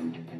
independent.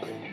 Bye.